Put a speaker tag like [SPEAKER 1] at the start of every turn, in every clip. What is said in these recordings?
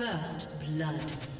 [SPEAKER 1] First blood.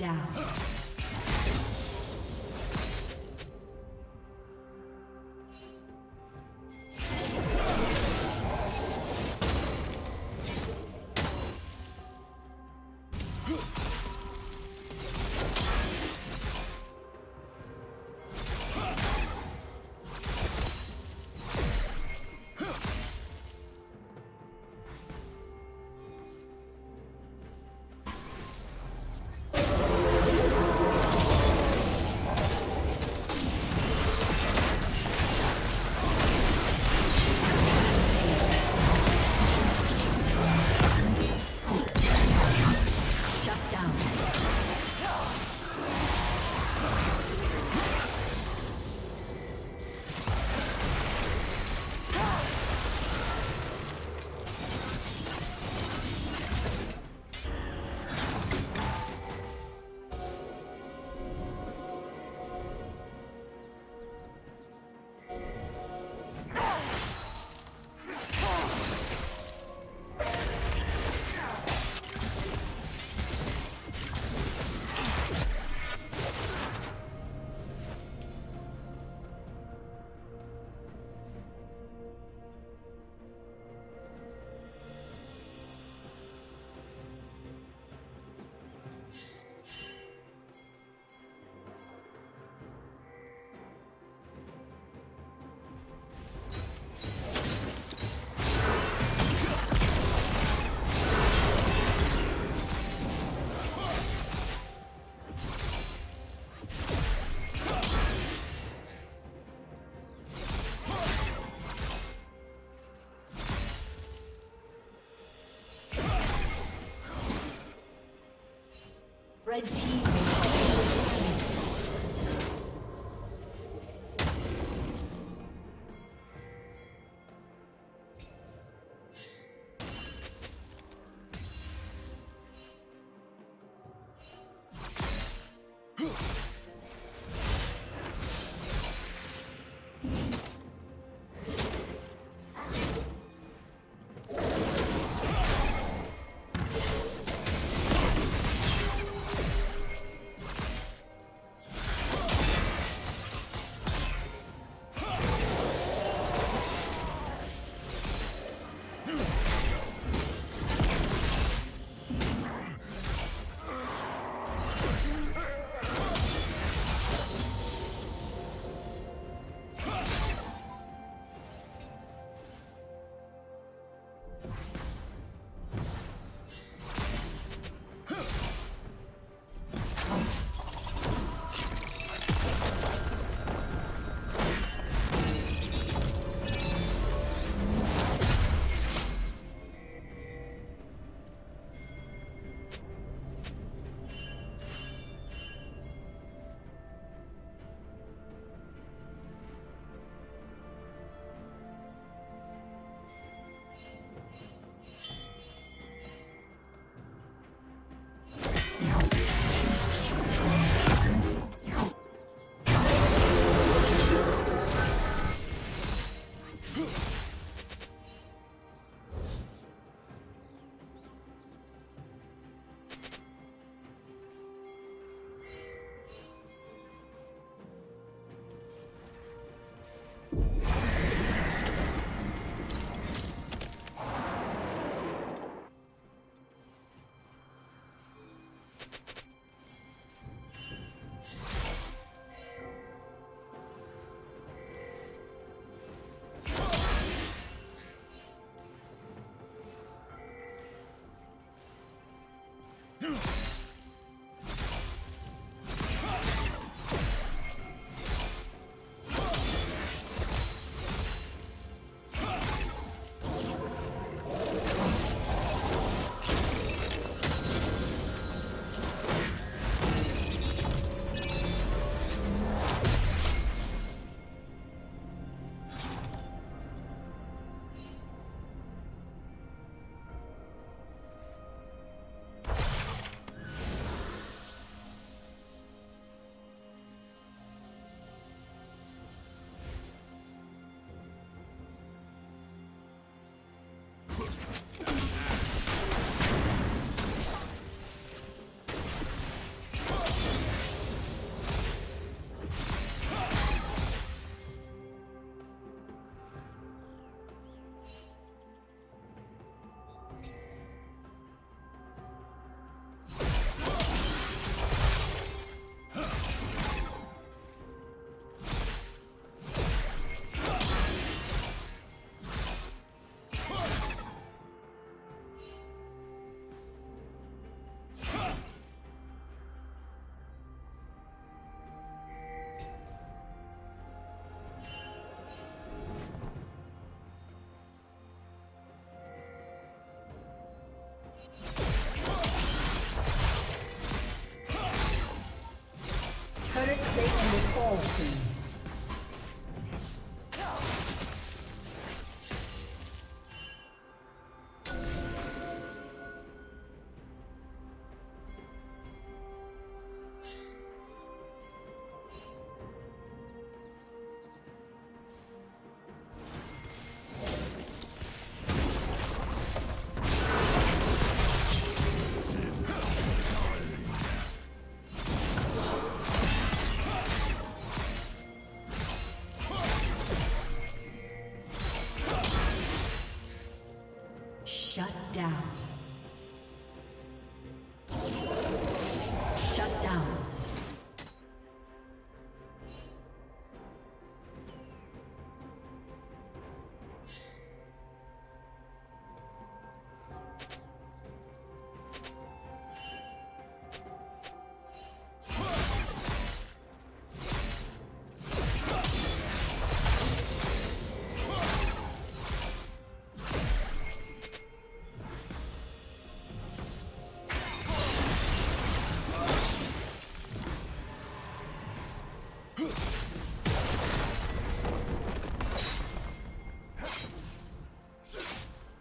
[SPEAKER 1] Down. Red team Huh? Awesome. Shut down.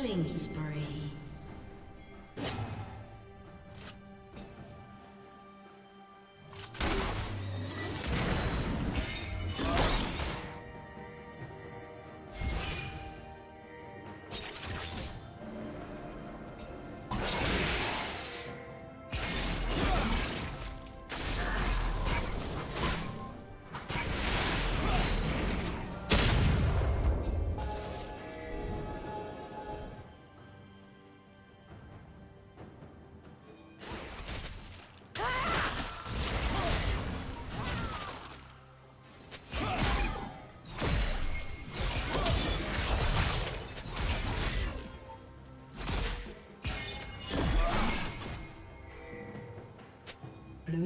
[SPEAKER 1] Killing spree.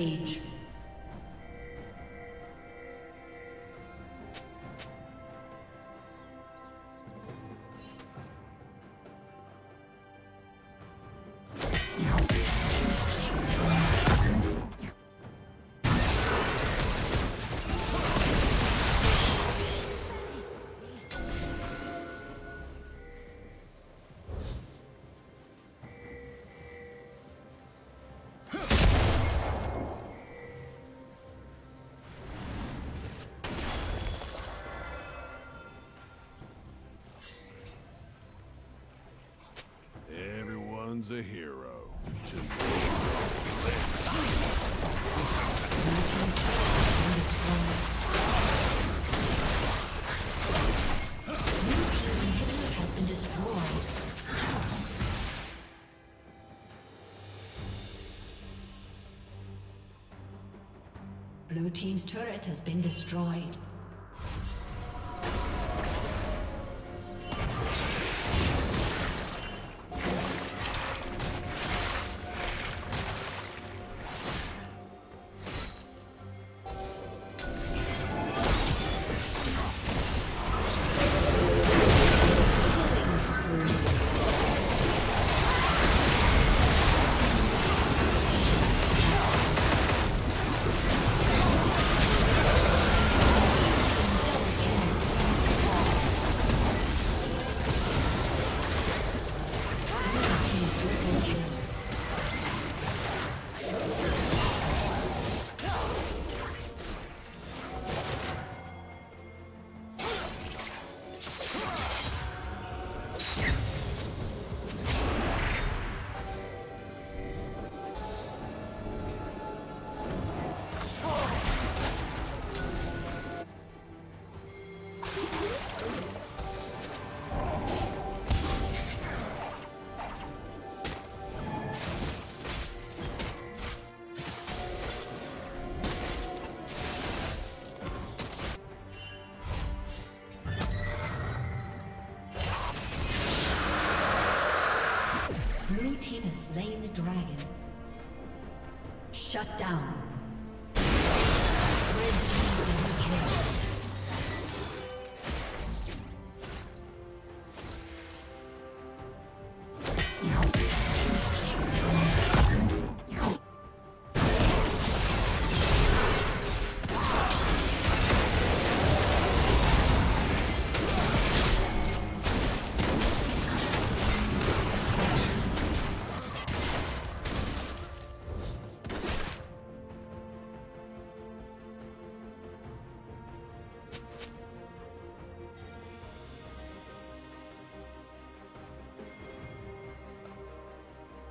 [SPEAKER 1] Rampage.
[SPEAKER 2] A hero.
[SPEAKER 1] Blue Team's turret has been destroyed. Slain the dragon. Shut down. Red team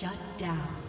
[SPEAKER 1] Shut down.